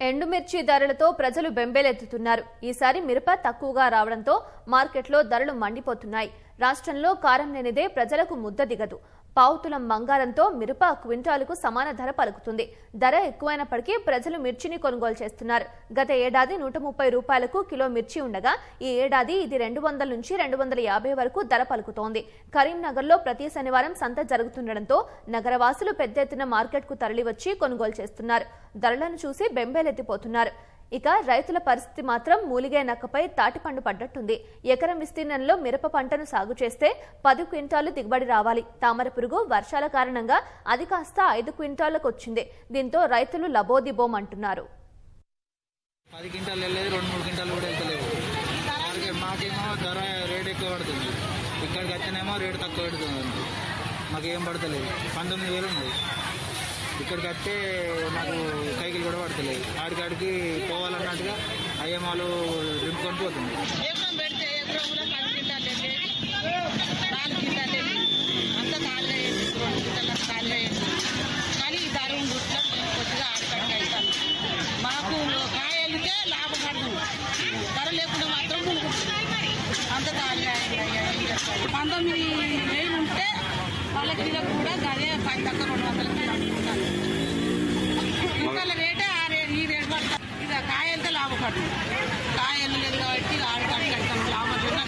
ఎండుమిర్చి ధరలతో ప్రజలు బెంబేలెత్తుతున్నారు. ఈసారి మిరప తక్కువగా రావడంతో మార్కెట్లో ధరలు మండిపోతున్నాయి. రాష్ట్రంలో కారం లేనిదే ప్రజలకు ముద్ద దిగదు. పావుతులం బంగారంతో మిరప క్వింటాలుకు సమాన ధర పలుకుతుంది. ధర ఎక్కువైనప్పటికీ ప్రజలు మిర్చిని కొనుగోలు చేస్తున్నారు. గత ఏడాది నూట ముప్పై రూపాయలకు కిలో మిర్చి ఉండగా ఈ ఏడాది ఇది రెండు వందల నుంచి రెండు వందల యాభై వరకు ధర పలుకుతోంది. కరీంనగర్లో ప్రతి శనివారం సంత జరుగుతుండటంతో నగరవాసులు పెద్ద ఎత్తున మార్కెట్కు తరలివచ్చి కొనుగోలు చేస్తున్నారు. ధరలను చూసి బెంబేలెత్తిపోతున్నారు. ఇక రైతుల పరిస్థితి మాత్రం మూలిగే నక్కపై తాటిపండు పడ్డట్టుంది. ఎకరం విస్తీర్ణంలో మిరప పంటను సాగు చేస్తే పది క్వింటాలు దిగుబడి రావాలి. తామర పురుగు వర్షాల కారణంగా అది కాస్త ఐదు క్వింటాలకు వచ్చింది దీంతో రైతులు లబోదిబోం అంటున్నారు. పది క్వింటాలు వెళ్ళేది రెండు మూడు క్వింటాలు కూడా వెళ్తలేవు. మాకేమో ధర రేట్ ఎక్కువ పడుతుంది. ఇక్కడికి వచ్చినేమో రేటు తక్కువ పెడుతుంది. మాకేం పడతలేదు. పంతొమ్మిది వేలు ఉంది. ఇక్కడికి వస్తే మాకు సైకిల్ కూడా పడతలేదు ఆడికాడికి పోవాలన్నట్టుగా అయ్యమాలు దింపుకొని పోతుంది. పెడితే అంత కానీ ఈ ధర గుట్లో కొద్దిగా అవుతాను మాకు కాయ లాభపడదు ధర లేకుండా మాత్రం అంత పంతొమ్మిది వేలు ఉంటే వాళ్ళ కిలోకి కూడా గదే పంట. का आलेले गावाची आड काढ काढता